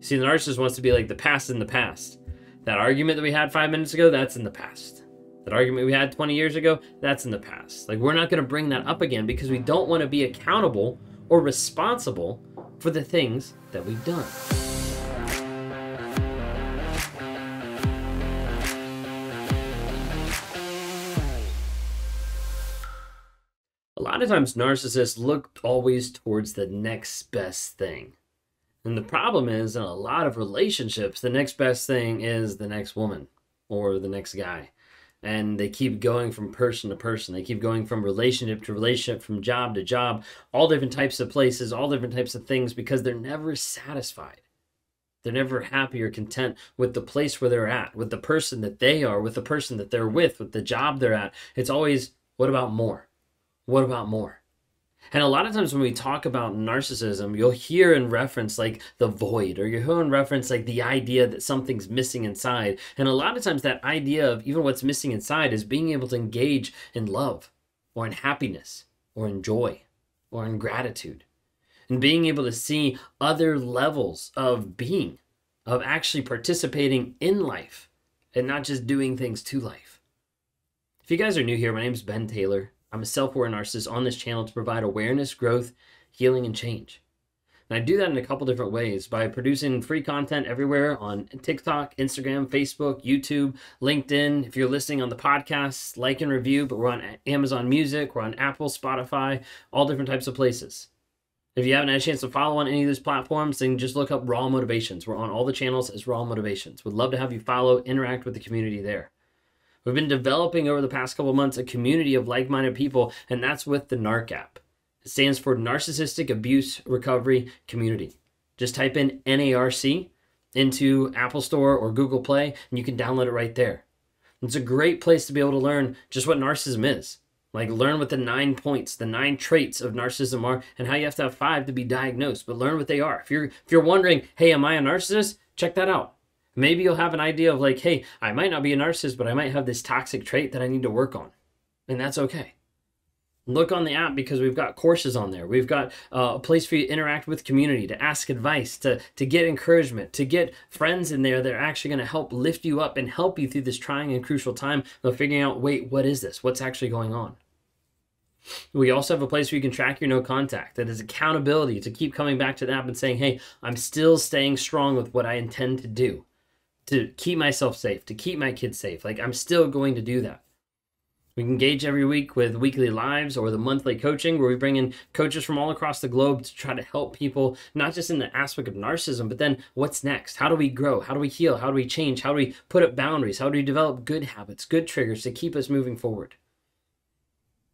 See, the narcissist wants to be like the past in the past. That argument that we had five minutes ago, that's in the past. That argument we had 20 years ago, that's in the past. Like, we're not going to bring that up again because we don't want to be accountable or responsible for the things that we've done. A lot of times, narcissists look always towards the next best thing. And the problem is, in a lot of relationships, the next best thing is the next woman or the next guy. And they keep going from person to person. They keep going from relationship to relationship, from job to job, all different types of places, all different types of things because they're never satisfied. They're never happy or content with the place where they're at, with the person that they are, with the person that they're with, with the job they're at. It's always, what about more? What about more? And a lot of times when we talk about narcissism, you'll hear in reference like the void, or you'll hear in reference like the idea that something's missing inside. And a lot of times that idea of even what's missing inside is being able to engage in love, or in happiness, or in joy, or in gratitude. And being able to see other levels of being, of actually participating in life, and not just doing things to life. If you guys are new here, my name is Ben Taylor. I'm a self aware narcissist on this channel to provide awareness, growth, healing, and change. And I do that in a couple different ways by producing free content everywhere on TikTok, Instagram, Facebook, YouTube, LinkedIn. If you're listening on the podcast, like and review, but we're on Amazon Music, we're on Apple, Spotify, all different types of places. If you haven't had a chance to follow on any of these platforms, then just look up Raw Motivations. We're on all the channels as Raw Motivations. Would love to have you follow, interact with the community there. We've been developing over the past couple months a community of like minded people, and that's with the NARC app. It stands for Narcissistic Abuse Recovery Community. Just type in NARC into Apple Store or Google Play, and you can download it right there. It's a great place to be able to learn just what narcissism is. Like learn what the nine points, the nine traits of narcissism are, and how you have to have five to be diagnosed. But learn what they are. If you're if you're wondering, hey, am I a narcissist? Check that out. Maybe you'll have an idea of like, hey, I might not be a narcissist, but I might have this toxic trait that I need to work on. And that's okay. Look on the app because we've got courses on there. We've got uh, a place for you to interact with community, to ask advice, to, to get encouragement, to get friends in there that are actually going to help lift you up and help you through this trying and crucial time of figuring out, wait, what is this? What's actually going on? We also have a place where you can track your no contact. That is accountability to keep coming back to the app and saying, hey, I'm still staying strong with what I intend to do to keep myself safe, to keep my kids safe. Like I'm still going to do that. We engage every week with weekly lives or the monthly coaching where we bring in coaches from all across the globe to try to help people, not just in the aspect of narcissism, but then what's next? How do we grow? How do we heal? How do we change? How do we put up boundaries? How do we develop good habits, good triggers to keep us moving forward?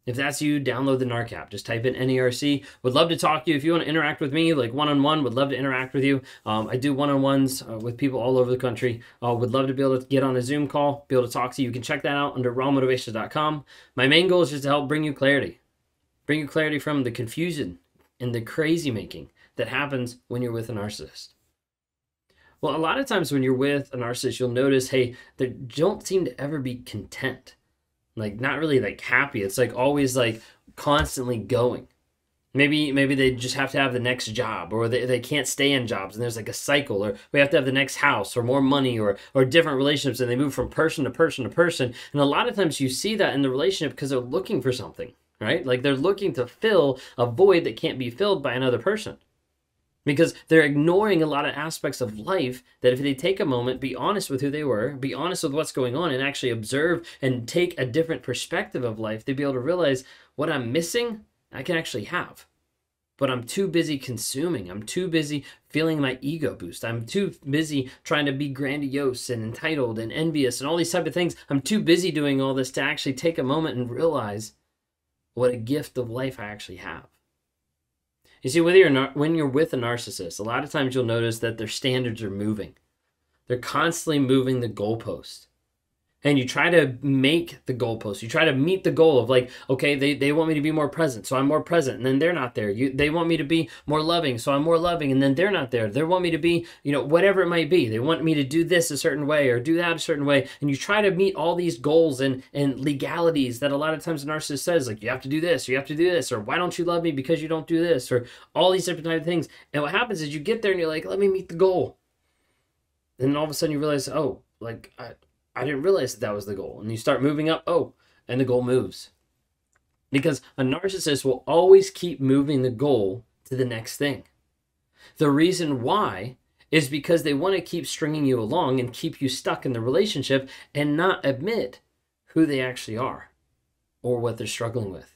If that's you, download the NARC app. Just type in NARC. Would love to talk to you. If you want to interact with me, like one on one, would love to interact with you. Um, I do one on ones uh, with people all over the country. Uh, would love to be able to get on a Zoom call, be able to talk to you. You can check that out under rawmotivations.com. My main goal is just to help bring you clarity, bring you clarity from the confusion and the crazy making that happens when you're with a narcissist. Well, a lot of times when you're with a narcissist, you'll notice, hey, they don't seem to ever be content like not really like happy. It's like always like constantly going. Maybe maybe they just have to have the next job or they, they can't stay in jobs and there's like a cycle or we have to have the next house or more money or or different relationships and they move from person to person to person. And a lot of times you see that in the relationship because they're looking for something, right? Like they're looking to fill a void that can't be filled by another person because they're ignoring a lot of aspects of life that if they take a moment be honest with who they were be honest with what's going on and actually observe and take a different perspective of life they'd be able to realize what i'm missing i can actually have. But i'm too busy consuming. I'm too busy feeling my ego boost. I'm too busy trying to be grandiose and entitled and envious and all these type of things. I'm too busy doing all this to actually take a moment and realize what a gift of life i actually have you see, whether you're when you're with a narcissist, a lot of times you'll notice that their standards are moving. They're constantly moving the goalpost and you try to make the goalpost. You try to meet the goal of like, okay, they, they want me to be more present, so I'm more present, and then they're not there. You they want me to be more loving, so I'm more loving, and then they're not there. They want me to be, you know, whatever it might be. They want me to do this a certain way or do that a certain way. And you try to meet all these goals and, and legalities that a lot of times a narcissist says, like, you have to do this, or you have to do this, or why don't you love me because you don't do this, or all these different type of things. And what happens is you get there and you're like, let me meet the goal. then all of a sudden you realize, oh, like I, I didn't realize that that was the goal. And you start moving up, oh, and the goal moves. Because a narcissist will always keep moving the goal to the next thing. The reason why is because they want to keep stringing you along and keep you stuck in the relationship and not admit who they actually are or what they're struggling with.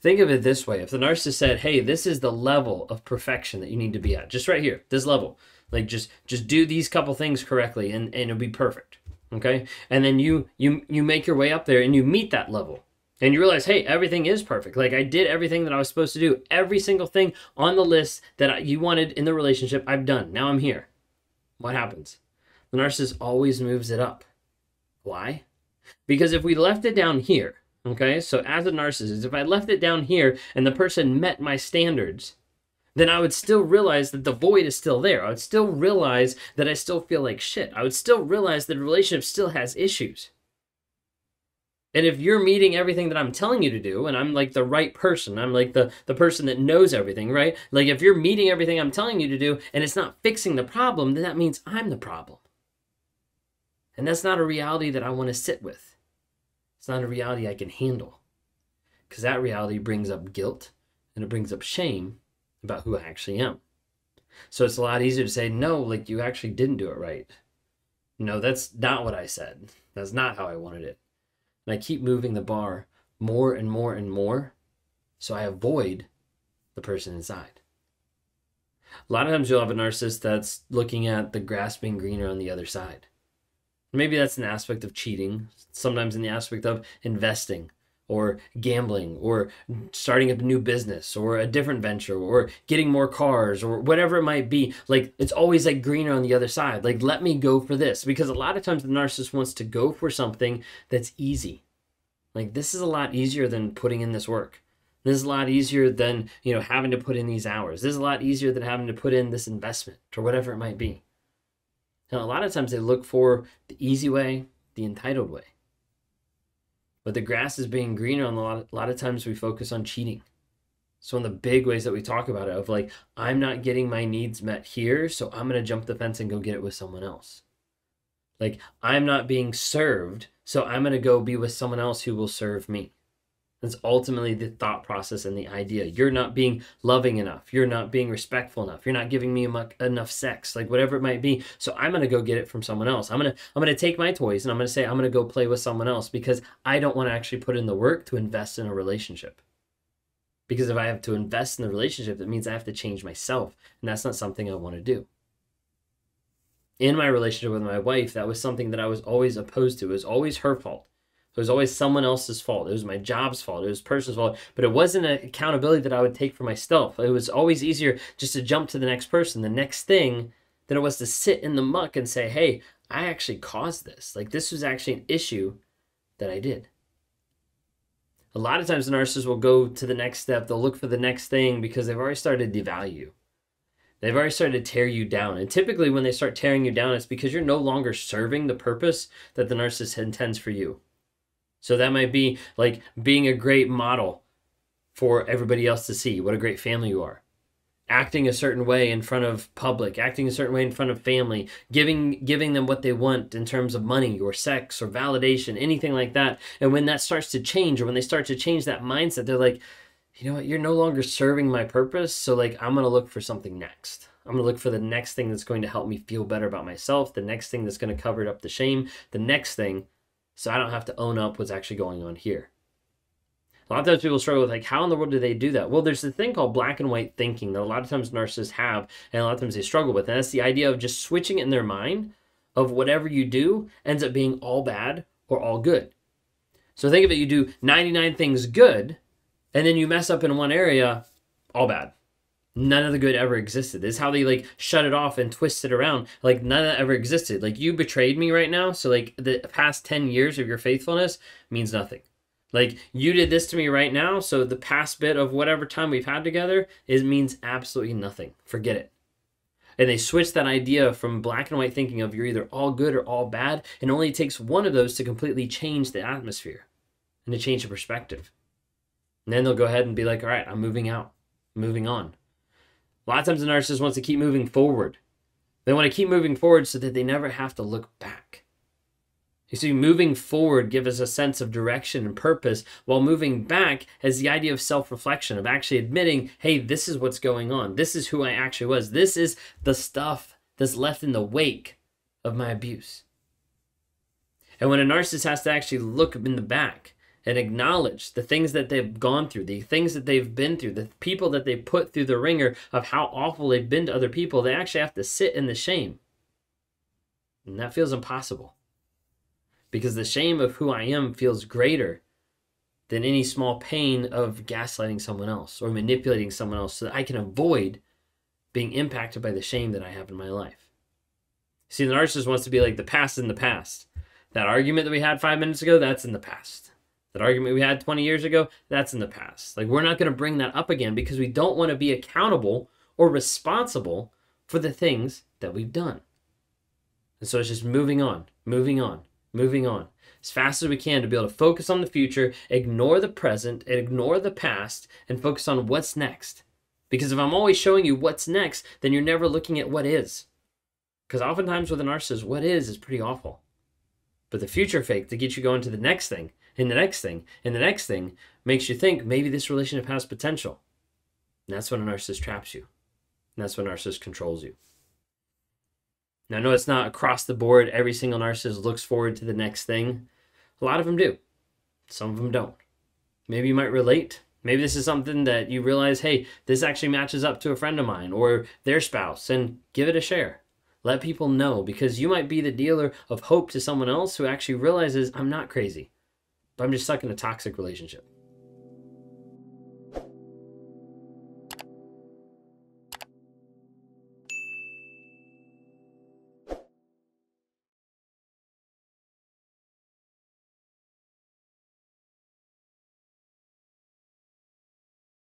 Think of it this way if the narcissist said, Hey, this is the level of perfection that you need to be at, just right here, this level. Like just just do these couple things correctly and, and it'll be perfect. Okay? And then you you you make your way up there and you meet that level. And you realize, hey, everything is perfect. Like I did everything that I was supposed to do. Every single thing on the list that you wanted in the relationship, I've done. Now I'm here. What happens? The narcissist always moves it up. Why? Because if we left it down here, okay, so as a narcissist, if I left it down here and the person met my standards, then I would still realize that the void is still there. I would still realize that I still feel like shit. I would still realize that the relationship still has issues. And if you're meeting everything that I'm telling you to do, and I'm like the right person, I'm like the, the person that knows everything, right? Like if you're meeting everything I'm telling you to do and it's not fixing the problem, then that means I'm the problem. And that's not a reality that I want to sit with. It's not a reality I can handle. Because that reality brings up guilt and it brings up shame about who I actually am. So it's a lot easier to say, no, like you actually didn't do it right. No, that's not what I said. That's not how I wanted it. And I keep moving the bar more and more and more so I avoid the person inside. A lot of times you'll have a narcissist that's looking at the grass being greener on the other side. Maybe that's an aspect of cheating, sometimes in the aspect of investing or gambling or starting a new business or a different venture or getting more cars or whatever it might be. Like it's always like greener on the other side. Like let me go for this. Because a lot of times the narcissist wants to go for something that's easy. Like this is a lot easier than putting in this work. This is a lot easier than you know having to put in these hours. This is a lot easier than having to put in this investment or whatever it might be. And a lot of times they look for the easy way the entitled way but the grass is being greener on a lot, a lot of times we focus on cheating. So one of the big ways that we talk about it of like, I'm not getting my needs met here, so I'm gonna jump the fence and go get it with someone else. Like I'm not being served, so I'm gonna go be with someone else who will serve me. That's ultimately the thought process and the idea. You're not being loving enough. You're not being respectful enough. You're not giving me enough sex, like whatever it might be. So I'm gonna go get it from someone else. I'm gonna I'm gonna take my toys and I'm gonna say I'm gonna go play with someone else because I don't want to actually put in the work to invest in a relationship. Because if I have to invest in the relationship, that means I have to change myself, and that's not something I want to do. In my relationship with my wife, that was something that I was always opposed to. It was always her fault it was always someone else's fault. It was my job's fault. It was person's fault. But it wasn't an accountability that I would take for myself. It was always easier just to jump to the next person, the next thing, than it was to sit in the muck and say, hey, I actually caused this. Like this was actually an issue that I did. A lot of times the narcissists will go to the next step. They'll look for the next thing because they've already started to devalue. They've already started to tear you down. And typically when they start tearing you down, it's because you're no longer serving the purpose that the narcissist intends for you. So that might be like being a great model for everybody else to see. What a great family you are. Acting a certain way in front of public, acting a certain way in front of family, giving giving them what they want in terms of money or sex or validation, anything like that. And when that starts to change or when they start to change that mindset, they're like, you know what, you're no longer serving my purpose. So like I'm gonna look for something next. I'm going to look for the next thing that's going to help me feel better about myself, the next thing that's going to cover up the shame, the next thing so I don't have to own up what's actually going on here. A lot of times people struggle with like, how in the world do they do that? Well, there's a thing called black and white thinking that a lot of times narcissists have, and a lot of times they struggle with, and that's the idea of just switching in their mind of whatever you do ends up being all bad or all good. So think of it, you do 99 things good, and then you mess up in one area, all bad none of the good ever existed. This is how they like shut it off and twist it around. Like none of that ever existed. Like you betrayed me right now. So like the past 10 years of your faithfulness means nothing. Like you did this to me right now. So the past bit of whatever time we've had together is means absolutely nothing. Forget it. And they switch that idea from black and white thinking of you're either all good or all bad. And only takes one of those to completely change the atmosphere and to change the perspective. And then they'll go ahead and be like, all right, I'm moving out, moving on. A lot of times the narcissist wants to keep moving forward. They want to keep moving forward so that they never have to look back. You see, moving forward gives us a sense of direction and purpose, while moving back has the idea of self reflection, of actually admitting, hey, this is what's going on. This is who I actually was. This is the stuff that's left in the wake of my abuse. And when a narcissist has to actually look in the back and acknowledge the things that they've gone through, the things that they've been through, the people that they put through the ringer of how awful they've been to other people, they actually have to sit in the shame. And that feels impossible. Because the shame of who I am feels greater than any small pain of gaslighting someone else or manipulating someone else so that I can avoid being impacted by the shame that I have in my life. See, the narcissist wants to be like the past in the past. That argument that we had five minutes ago, that's in the past. That argument we had 20 years ago, that's in the past. Like, we're not going to bring that up again because we don't want to be accountable or responsible for the things that we've done. And so it's just moving on, moving on, moving on as fast as we can to be able to focus on the future, ignore the present, and ignore the past, and focus on what's next. Because if I'm always showing you what's next, then you're never looking at what is. Because oftentimes with a narcissist, what is is pretty awful. But the future fake to get you going to the next thing and the next thing and the next thing makes you think maybe this relationship has potential. And that's when a narcissist traps you. And that's when a narcissist controls you. Now, I know it's not across the board. Every single narcissist looks forward to the next thing. A lot of them do. Some of them don't. Maybe you might relate. Maybe this is something that you realize, hey, this actually matches up to a friend of mine or their spouse, and give it a share. Let people know because you might be the dealer of hope to someone else who actually realizes I'm not crazy, I'm just stuck in a toxic relationship.